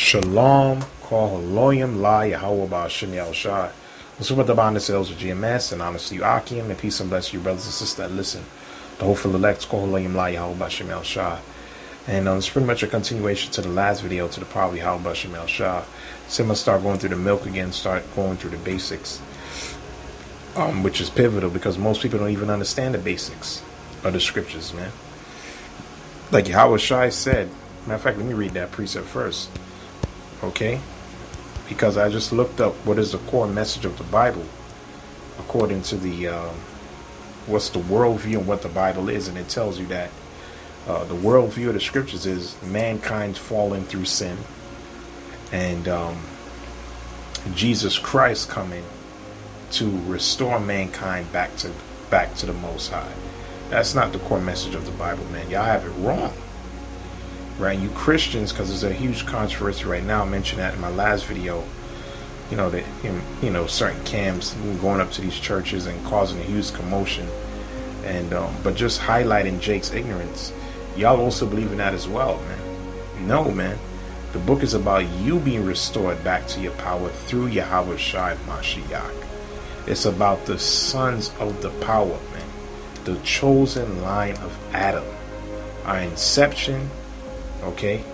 Shalom, call Kohaloyim, La Yahweh Ba'ashem Yahushai. What's up, with the bond sales with GMS, and honestly, you Akim, and peace and bless you, brothers and sisters that listen. The hopeful elect, Kohaloyim, La Yahweh Ba'ashem Yahushai. And um, it's pretty much a continuation to the last video, to the probably Yahweh Ba'ashem Yahushai. So I'm going to start going through the milk again, start going through the basics, um, which is pivotal because most people don't even understand the basics of the scriptures, man. Like Yahweh Shai said, matter of fact, let me read that precept first okay? Because I just looked up what is the core message of the Bible according to the um, what's the worldview and what the Bible is, and it tells you that uh, the worldview of the scriptures is mankind's falling through sin, and um, Jesus Christ coming to restore mankind back to back to the Most High. That's not the core message of the Bible, man. Y'all have it wrong right? You Christians, because there's a huge controversy right now. I mentioned that in my last video. You know that you know certain camps going up to these churches and causing a huge commotion, and um, but just highlighting Jake's ignorance. Y'all also believe in that as well, man. No, man. The book is about you being restored back to your power through Yahweh Shai Mashiach. It's about the sons of the power, man. The chosen line of Adam. Our inception okay?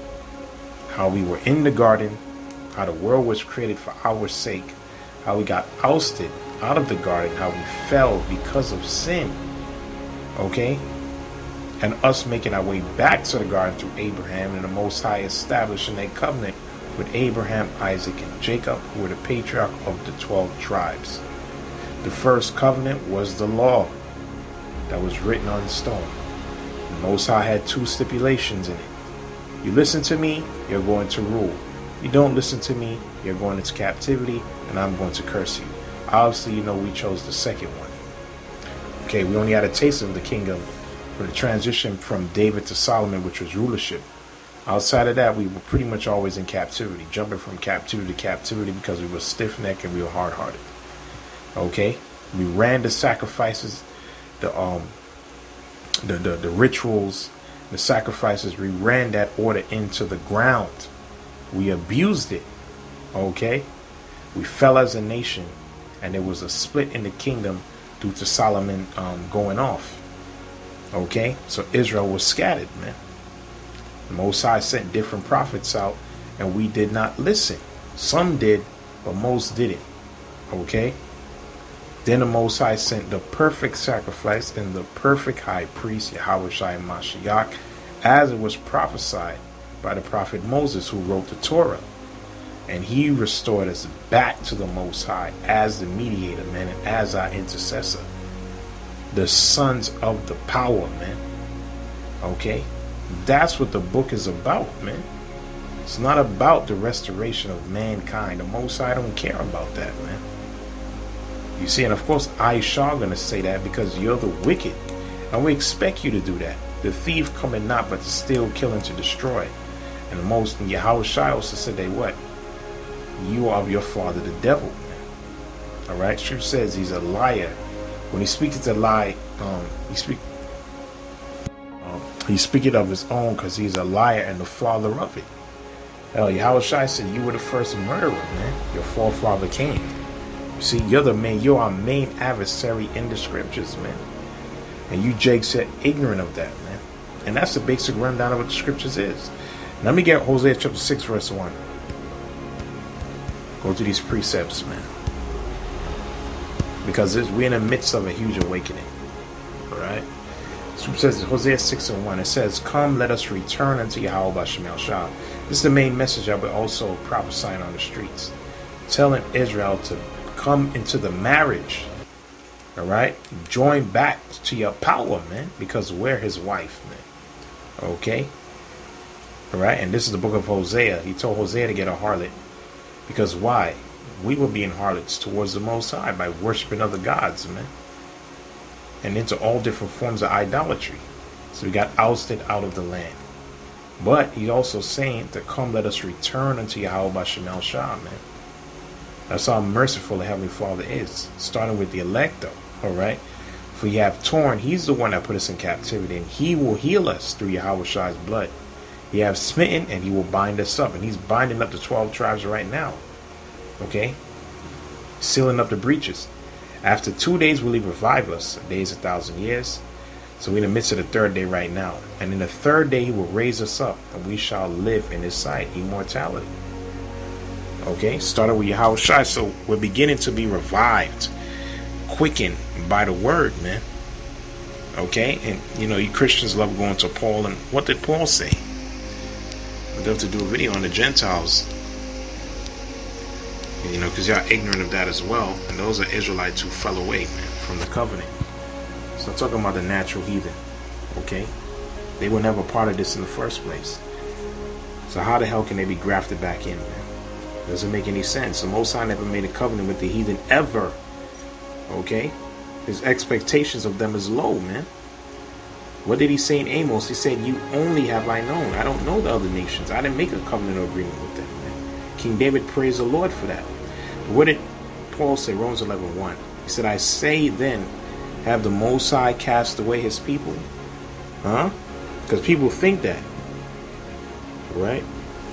How we were in the garden, how the world was created for our sake, how we got ousted out of the garden, how we fell because of sin, okay? And us making our way back to the garden through Abraham and the Most High establishing a covenant with Abraham, Isaac, and Jacob, who were the patriarch of the 12 tribes. The first covenant was the law that was written on stone. The Most High had two stipulations in it. You listen to me, you're going to rule. You don't listen to me, you're going into captivity, and I'm going to curse you. Obviously, you know we chose the second one. Okay, we only had a taste of the kingdom for the transition from David to Solomon, which was rulership. Outside of that, we were pretty much always in captivity, jumping from captivity to captivity because we were stiff necked and we were hard hearted. Okay? We ran the sacrifices, the um the, the, the rituals, the sacrifices, we ran that order into the ground. We abused it. Okay? We fell as a nation, and there was a split in the kingdom due to Solomon um, going off. Okay? So Israel was scattered, man. High sent different prophets out, and we did not listen. Some did, but most didn't. Okay? Then the Most High sent the perfect sacrifice and the perfect high priest, Yahweh Shai Mashiach, as it was prophesied by the prophet Moses, who wrote the Torah. And he restored us back to the Most High as the mediator, man, and as our intercessor. The sons of the power, man. Okay? That's what the book is about, man. It's not about the restoration of mankind. The Most High don't care about that, man. You see, and of course, I shall gonna say that because you're the wicked, and we expect you to do that. The thief cometh not but to steal, kill, and to destroy. And the most and Yahweh also said they what? You are of your father the devil. All right. Scripture says he's a liar. When he speaks to lie, um, he speak. Um, he's speaking of his own because he's a liar and the father of it. Hell, Yahweh said you were the first murderer, man. Your forefather came. See, you're the main, you're our main adversary in the scriptures, man. And you, Jake, said ignorant of that, man. And that's the basic rundown of what the scriptures is. Let me get Hosea chapter 6, verse 1. Go through these precepts, man. Because we're in the midst of a huge awakening. Alright? Scripture says Hosea 6 and 1. It says, Come, let us return unto Yahweh Shemel Shah. This is the main message I would also prophesying on the streets. Telling Israel to come into the marriage. All right, join back to your power, man, because we're his wife, man. Okay, all right, and this is the book of Hosea. He told Hosea to get a harlot because why? We were being harlots towards the Most High by worshiping other gods, man, and into all different forms of idolatry. So we got ousted out of the land. But he's also saying to come, let us return unto Yahweh Shemel Shah, man. That's how merciful the Heavenly Father is. Starting with the elect, though. All right. For you have torn, He's the one that put us in captivity, and He will heal us through Yahweh Shai's blood. He have smitten and he will bind us up. And he's binding up the 12 tribes right now. Okay? Sealing up the breaches. After two days will he revive us. A day is a thousand years. So we're in the midst of the third day right now. And in the third day he will raise us up and we shall live in his sight. Immortality. Okay? started with Yahweh Shai. So we're beginning to be revived. Quickened by the word, man. Okay? And you know, you Christians love going to Paul and what did Paul say? I'd love to do a video on the Gentiles. You know, because y'all ignorant of that as well. And those are Israelites who fell away, man, from the covenant. So I'm talking about the natural heathen. Okay? They were never part of this in the first place. So how the hell can they be grafted back in, man? Doesn't make any sense. The Most High never made a covenant with the heathen ever. Okay? His expectations of them is low, man. What did he say in Amos? He said, You only have I known. I don't know the other nations. I didn't make a covenant or agreement with them. Man. King David praised the Lord for that. What did Paul say? Romans 11 1. He said, I say then, have the Most High cast away his people? Huh? Because people think that. Right?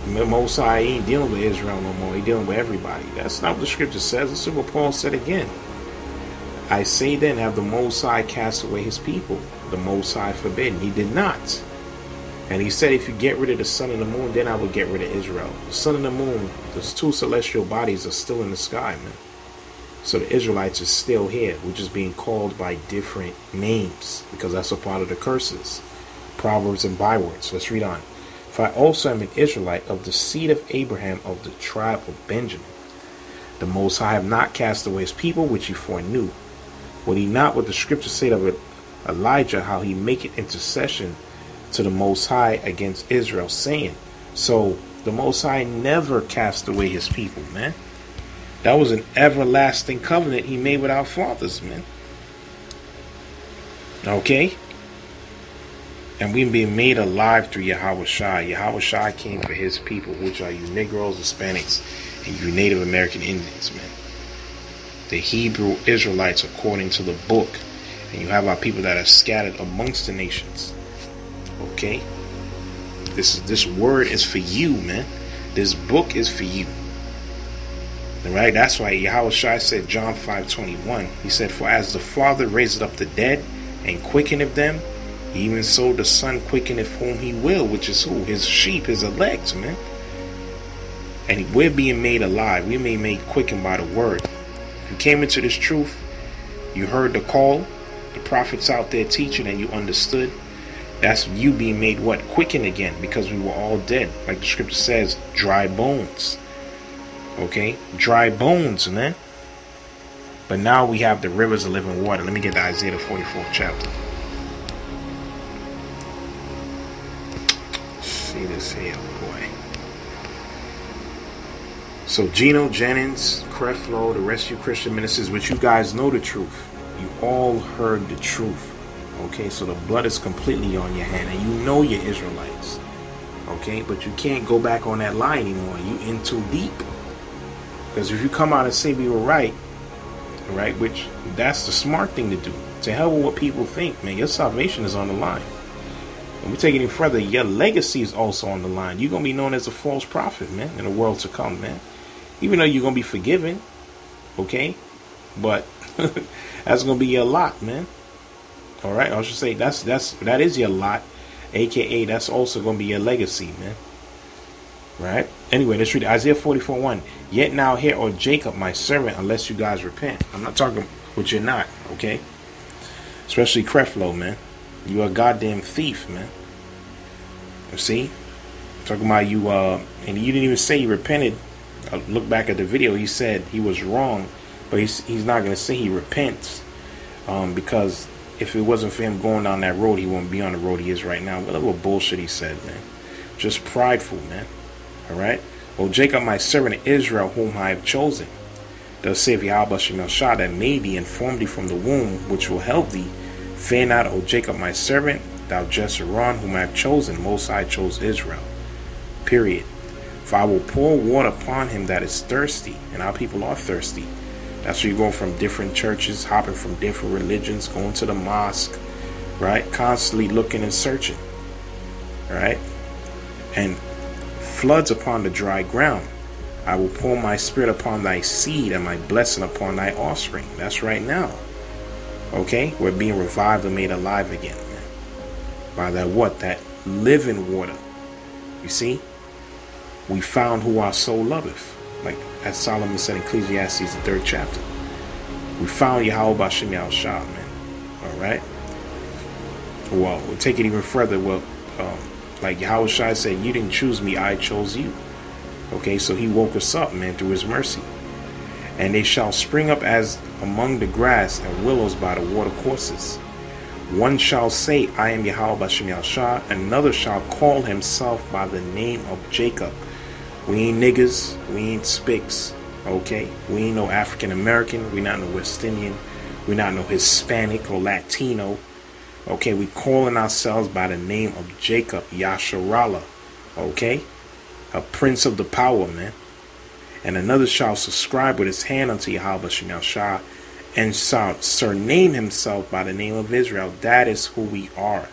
Most High ain't dealing with Israel no more. He's dealing with everybody. That's not what the scripture says. This is what Paul said again. I say then, have the Most High cast away his people? The Most High forbidden. He did not. And he said, if you get rid of the sun and the moon, then I will get rid of Israel. The sun and the moon, those two celestial bodies are still in the sky, man. So the Israelites are still here. We're just being called by different names because that's a part of the curses. Proverbs and bywords. Let's read on. For I also am an Israelite of the seed of Abraham of the tribe of Benjamin. The Most High have not cast away his people which he foreknew. Would he not, what the scripture said of Elijah, how he make it intercession to the Most High against Israel, saying, So the Most High never cast away his people, man. That was an everlasting covenant he made with our fathers, man. Okay? And we've been made alive through Yahweh Shai. Yahweh Shai came for his people, which are you Negroes, Hispanics, and you Native American Indians, man the Hebrew Israelites according to the book. And you have our people that are scattered amongst the nations. Okay? This is this word is for you, man. This book is for you. Right? That's why Yahweh Shai said John 5 21. He said, For as the Father raised up the dead and quickeneth them, even so the Son quickeneth whom he will, which is who? His sheep, his elect, man. And we're being made alive. We're being made quickened by the word. You came into this truth, you heard the call, the prophets out there teaching, and you understood. That's you being made what? Quicken again because we were all dead. Like the scripture says, dry bones. Okay? Dry bones, man. But now we have the rivers of living water. Let me get to Isaiah 44th chapter. See this here, boy. So Gino Jennings, Creflo, the rest of you Christian ministers, which you guys know the truth. You all heard the truth. Okay, so the blood is completely on your hand, and you know you're Israelites. Okay, but you can't go back on that lie anymore. You in too deep. Because if you come out and say we were right, right, which that's the smart thing to do. To hell with what people think, man. Your salvation is on the line. We take it any further, your legacy is also on the line. You're gonna be known as a false prophet, man, in the world to come, man even though you're gonna be forgiven, okay, but that's gonna be your lot, man. All right, I should say that's that's that is your lot, aka that's also gonna be your legacy, man. Right. Anyway, let's read Isaiah 44 1. Yet now hear, or Jacob, my servant, unless you guys repent. I'm not talking what you're not, okay? Especially Creflo, man. You a goddamn thief, man. You see? talking about you, uh, and you didn't even say you repented uh, look back at the video, he said he was wrong, but he's he's not going to say he repents um, because if it wasn't for him going down that road, he wouldn't be on the road he is right now. Whatever bullshit he said, man. Just prideful, man. All right. Well, Jacob, my servant Israel, whom I have chosen, the Savior Shemel Shah, that made thee and thee from the womb, which will help thee. Fear not, O Jacob, my servant, thou Jeshurun, whom I have chosen. Most I chose Israel. Period. For I will pour water upon him that is thirsty, and our people are thirsty. That's where you're going from different churches, hopping from different religions, going to the mosque, right? Constantly looking and searching, right? and floods upon the dry ground. I will pour my spirit upon thy seed and my blessing upon thy offspring. That's right now. Okay? We're being revived and made alive again. By that what? That living water. You see? We found who our soul loveth. Like as Solomon said in Ecclesiastes, the third chapter. We found Yahweh Bashem Yahushua, man. Alright? Well, we'll take it even further. Well, um, like Yahweh Shai said, You didn't choose me, I chose you. Okay, so he woke us up, man, through his mercy. And they shall spring up as among the grass and willows by the water courses. One shall say, I am Yahweh Bashem Yahushua. Another shall call himself by the name of Jacob. We ain't niggas. We ain't spics. Okay? We ain't no African American. We not no West Indian. We not no Hispanic or Latino. Okay? We calling ourselves by the name of Jacob Yasharala. Okay? A prince of the power, man. And another shall subscribe with his hand unto Yahweh Shah and shall surname himself by the name of Israel. That is who we are.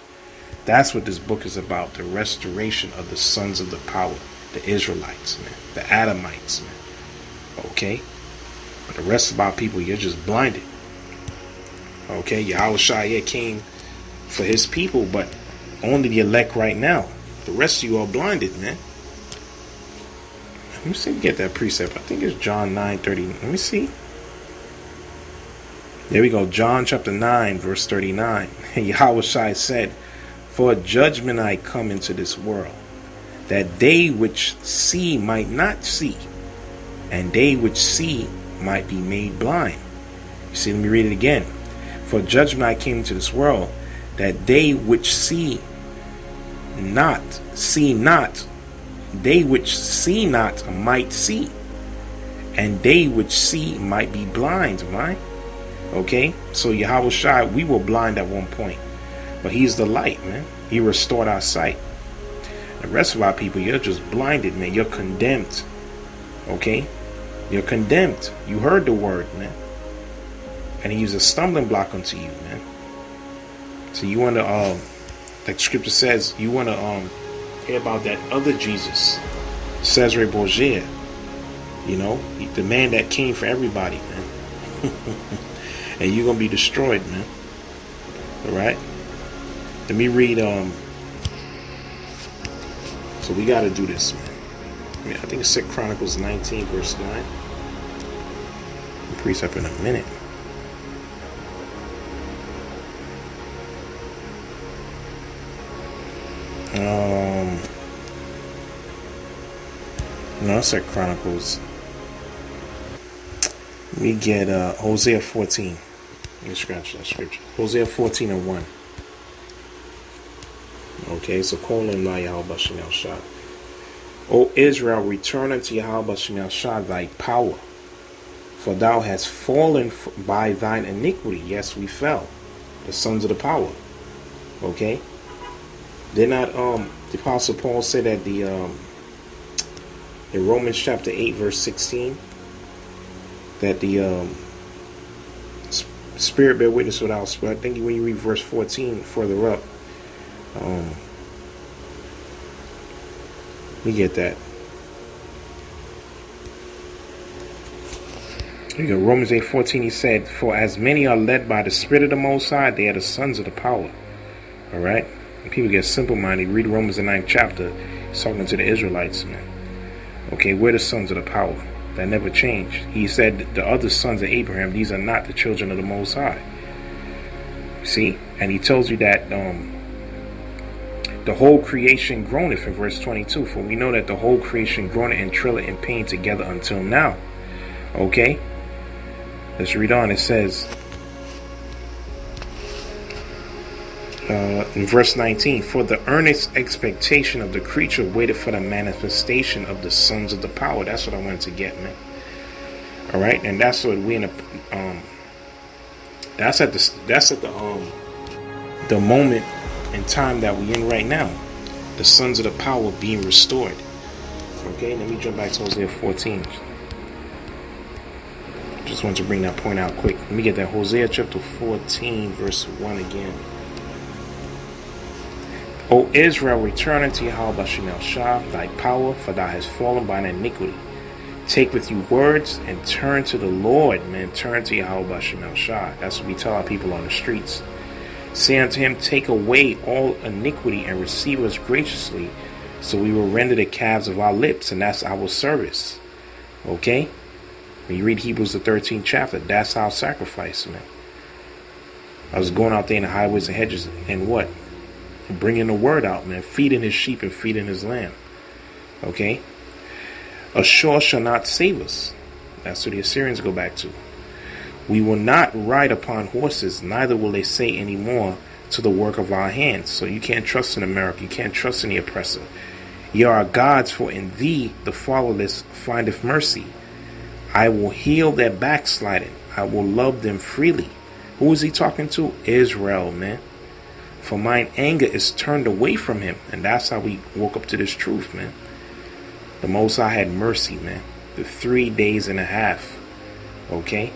That's what this book is about the restoration of the sons of the power, the Israelites, man, the Adamites, man. Okay? But the rest of our people, you're just blinded. Okay? Yahweh Shai came for his people, but only the elect right now. The rest of you are blinded, man. Let me see get that precept. I think it's John 9 30. Let me see. There we go. John chapter 9, verse 39. Yahweh Shai said, For judgment I come into this world, that they which see might not see, and they which see might be made blind. You see, let me read it again. For judgment I came into this world, that they which see not, see not, they which see not might see, and they which see might be blind, right? Okay? So Yahweh Shai, we were blind at one point. But he's the light, man. He restored our sight. The rest of our people, you're just blinded, man. You're condemned. Okay? You're condemned. You heard the word, man. And he's a stumbling block unto you, man. So you want to, um, like scripture says, you want to um, about that other Jesus, Cesare Borgia. You know, the man that came for everybody, man. and you're gonna be destroyed, man. All right. Let me read. Um. So we got to do this, man. I, mean, I think it's Second Chronicles 19, verse 9. Precept in a minute. Um. No, it's Second Chronicles. We get uh, Hosea 14. Let me scratch that scripture. Hosea 14 and 1. Okay, so colon la Yahweh Shah. O Israel, return unto Yahweh Shah thy power. For thou hast fallen by thine iniquity. Yes, we fell. The sons of the power. Okay? Did not um the apostle Paul say that the um in Romans chapter 8 verse 16 that the um Spirit bear witness without spirit. I think when you read verse 14 further up, um, we get that. You go Romans 8 14, he said, For as many are led by the Spirit of the Most High, they are the sons of the power. Alright? People get simple minded. Read Romans the 9th chapter. He's talking to the Israelites, man. Okay, we're the sons of the power that never changed. He said the other sons of Abraham, these are not the children of the Most High. See? And he tells you that um, the whole creation groaneth in verse 22. For we know that the whole creation groaneth and trilleth in pain together until now. Okay? Let's read on. It says, uh, in verse 19, for the earnest expectation of the creature waited for the manifestation of the sons of the power. That's what I wanted to get, man. All right, and that's what we in a um, that's at the that's at the um the moment in time that we're in right now. The sons of the power being restored. Okay, let me jump back to Hosea 14. Just want to bring that point out quick. Let me get that Hosea chapter 14, verse 1 again. O Israel, return unto Yahweh Shemel Shah, thy power, for thou hast fallen by an iniquity. Take with you words and turn to the Lord, man. Turn to Yahweh Shemel Shah. That's what we tell our people on the streets. Say unto him, Take away all iniquity and receive us graciously, so we will render the calves of our lips, and that's our service. Okay? When you read Hebrews the 13th chapter, that's our sacrifice, man. I was going out there in the highways and hedges and what? Bringing the word out, man. Feeding his sheep and feeding his lamb. Okay? Asshur shall not save us. That's what the Assyrians go back to. We will not ride upon horses, neither will they say any more to the work of our hands. So you can't trust in America. You can't trust in the oppressor. Ye are gods, for in thee the fatherless findeth mercy. I will heal their backsliding. I will love them freely. Who is he talking to? Israel, man. For mine anger is turned away from him. And that's how we woke up to this truth, man. The Most High had mercy, man. The three days and a half. Okay?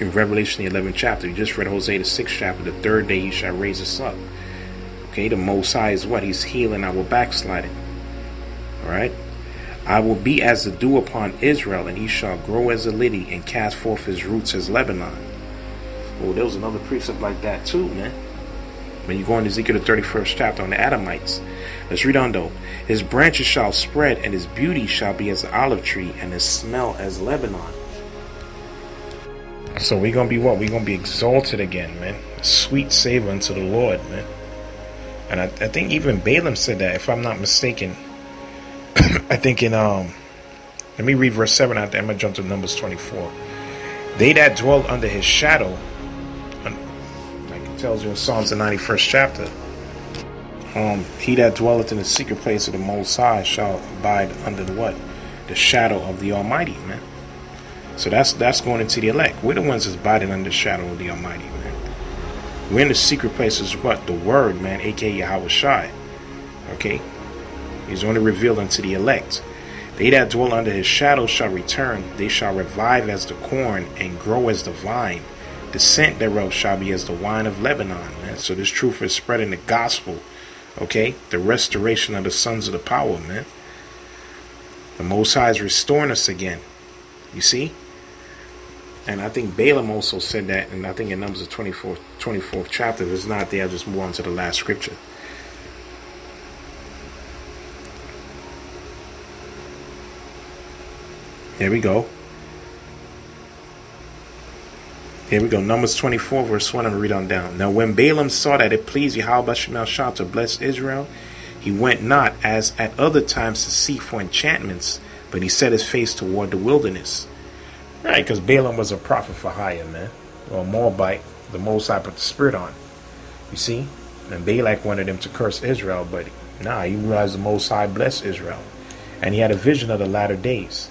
In Revelation the 11th chapter, you just read Hosea the 6th chapter. The third day he shall raise us up. Okay? The Most High is what? He's healing our backsliding. Alright? I will be as the dew upon Israel, and he shall grow as a lily and cast forth his roots as Lebanon. Oh, there was another precept like that too, man. When you go in Ezekiel the 31st chapter on the Adamites. Let's read on though. His branches shall spread, and his beauty shall be as an olive tree, and his smell as Lebanon. So we're gonna be what? We're gonna be exalted again, man. Sweet savor unto the Lord, man. And I, I think even Balaam said that, if I'm not mistaken. I think in um let me read verse 7 out there. I'm gonna jump to Numbers 24. They that dwell under his shadow, tells you in Psalms the 91st chapter, um, he that dwelleth in the secret place of the Most High shall abide under the what? The shadow of the Almighty, man. So that's that's going into the elect. We're the ones that's abiding under the shadow of the Almighty, man. We're in the secret places, of what? The Word, man, aka Yahweh Shai. Okay? He's only revealed unto the elect. They that dwell under his shadow shall return. They shall revive as the corn and grow as the vine. The scent thereof shall be as the wine of Lebanon. Man. So this truth is spreading the gospel. Okay? The restoration of the sons of the power, man. The Most High is restoring us again. You see? And I think Balaam also said that, and I think in Numbers the 24th, 24th chapter. If it's not there, I'll just move on to the last scripture. Here we go. Here we go. Numbers 24, verse 1. I'm going to read on down. Now, when Balaam saw that it pleased Yahweh Shemel Shah to bless Israel, he went not as at other times to seek for enchantments, but he set his face toward the wilderness. Right, because Balaam was a prophet for hire, man. Or Moabite, the Most High put the Spirit on. You see? And Balak wanted him to curse Israel, but nah, he realized the Most High blessed Israel. And he had a vision of the latter days.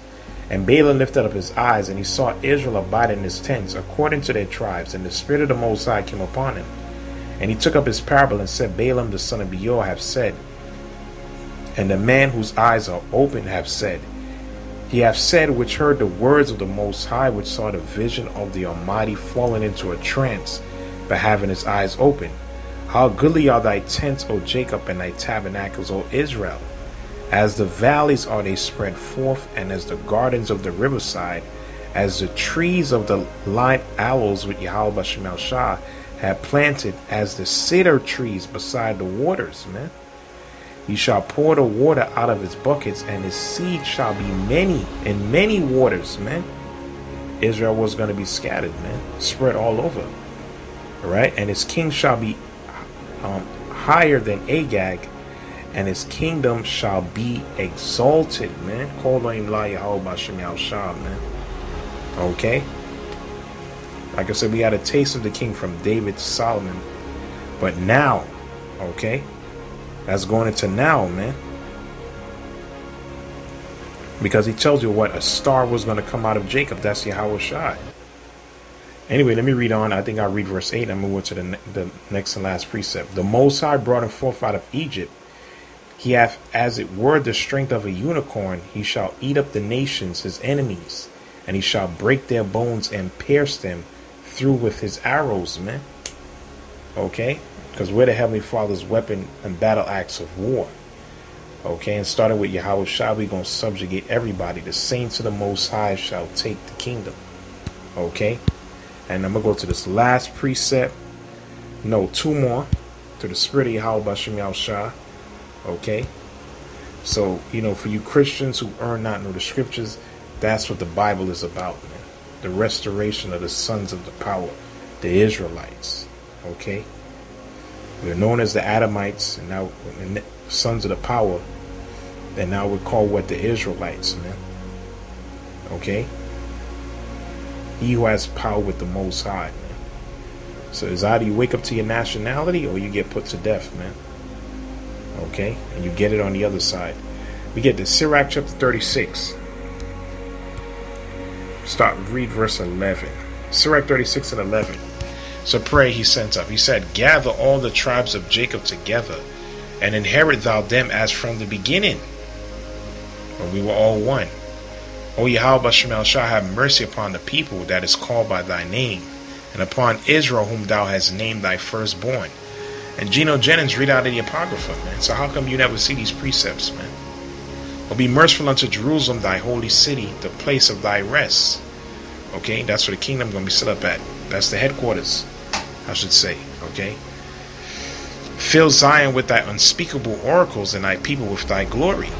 And Balaam lifted up his eyes, and he saw Israel abide in his tents, according to their tribes, and the Spirit of the Most High came upon him. And he took up his parable and said, Balaam the son of Beor have said, and the man whose eyes are open have said, He hath said, which heard the words of the Most High, which saw the vision of the Almighty falling into a trance, but having his eyes open. How goodly are thy tents, O Jacob, and thy tabernacles, O Israel! As the valleys are they spread forth, and as the gardens of the riverside, as the trees of the lign aloes with Yahweh Shemel Shah have planted, as the cedar trees beside the waters, man. He shall pour the water out of his buckets, and his seed shall be many in many waters, man. Israel was going to be scattered, man, spread all over. All right, and his king shall be um, higher than Agag, and his kingdom shall be exalted, man. Man. Okay? Like I said, we had a taste of the king from David to Solomon. But now, okay? That's going into now, man. Because he tells you what a star was going to come out of Jacob. That's Yahweh Shai. Anyway, let me read on. I think I'll read verse 8 and move on to the, the next and last precept. The Most High brought him forth out of Egypt. He hath, as it were, the strength of a unicorn. He shall eat up the nations, his enemies, and he shall break their bones and pierce them through with his arrows, man. Okay? Because we're the Heavenly Father's weapon and battle acts of war. Okay, and starting with Yahweh we're going to subjugate everybody. The saints of the Most High shall take the kingdom. Okay, and I'm to go to this last precept. No, two more. To the spirit of Yahweh Shah. Okay, so, you know, for you Christians who earn not know the scriptures, that's what the Bible is about, man. The restoration of the sons of the power, the Israelites. Okay? We're known as the Adamites, and now sons of the power. And now we're called what the Israelites, man. Okay? He who has power with the Most High, man. So is either you wake up to your nationality or you get put to death, man. Okay? And you get it on the other side. We get to Sirach chapter 36. Start, read verse 11. Sirach 36 and 11. So pray he sent up. He said, Gather all the tribes of Jacob together, and inherit thou them as from the beginning, when we were all one. O Yahweh Shemel shall have mercy upon the people that is called by thy name, and upon Israel whom thou hast named thy firstborn. And Gino Jennings read out of the Apocrypha, man. So how come you never see these precepts, man? Or be merciful unto Jerusalem, thy holy city, the place of thy rest. Okay, that's where the kingdom to be set up at. That's the headquarters, I should say. Okay. Fill Zion with thy unspeakable oracles and thy people with thy glory.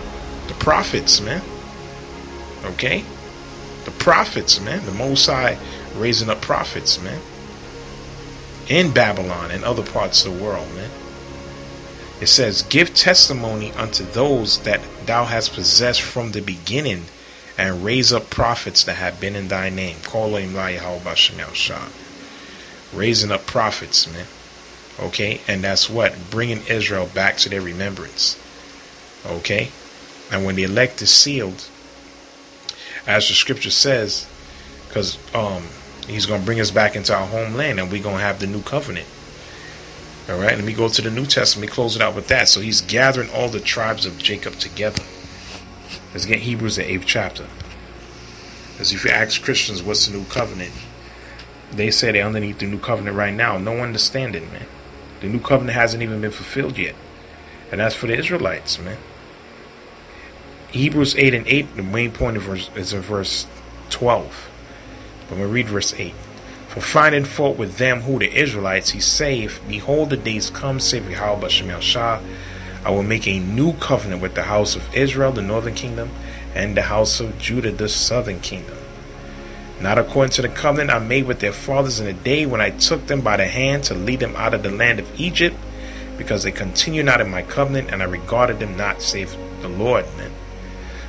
The prophets, man. Okay? The prophets, man. The Most High raising up prophets, man in Babylon and other parts of the world, man. It says, Give testimony unto those that thou hast possessed from the beginning, and raise up prophets that have been in thy name. Raising up prophets, man. Okay? And that's what? Bringing Israel back to their remembrance. Okay? And when the elect is sealed, as the scripture says, because um, He's going to bring us back into our homeland and we're going to have the new covenant. All right, let me go to the New Testament, close it out with that. So he's gathering all the tribes of Jacob together. Let's get Hebrews, the eighth chapter. Because if you ask Christians what's the new covenant, they say they're underneath the new covenant right now. No understanding, man. The new covenant hasn't even been fulfilled yet. And that's for the Israelites, man. Hebrews 8 and 8, the main point of verse, is in verse 12. But we read verse 8. For finding fault with them who the Israelites he saved, behold the days come, saith Yahweh Shemel Shah. I will make a new covenant with the house of Israel, the northern kingdom, and the house of Judah, the southern kingdom. Not according to the covenant I made with their fathers in the day when I took them by the hand to lead them out of the land of Egypt, because they continued not in my covenant, and I regarded them not, save the Lord.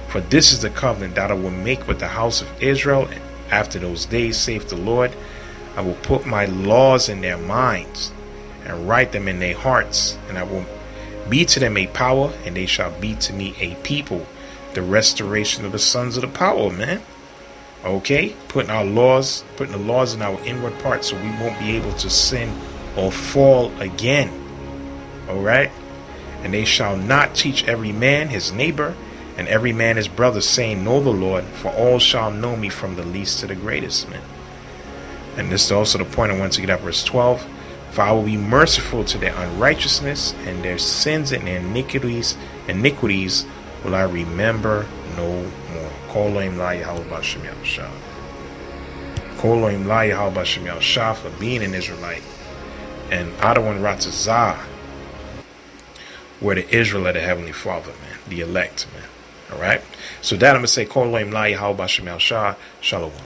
For this is the covenant that I will make with the house of Israel after those days, saith the Lord, I will put my laws in their minds and write them in their hearts, and I will be to them a power, and they shall be to me a people. The restoration of the sons of the power, man. Okay? Putting our laws, putting the laws in our inward parts so we won't be able to sin or fall again. Alright? And they shall not teach every man his neighbor and every man his brother, saying, Know the Lord, for all shall know me from the least to the greatest. Man. And this is also the point I want to get at verse 12. For I will be merciful to their unrighteousness, and their sins and their iniquities, iniquities will I remember no more. Koloim la Yahweh Shah. Koloim la for being an Israelite. And Adawan Ratazah were the Israelite of Heavenly Father, man. The elect, man. All right. So that I'm gonna say, Kol Laim Lai Shah Shalom.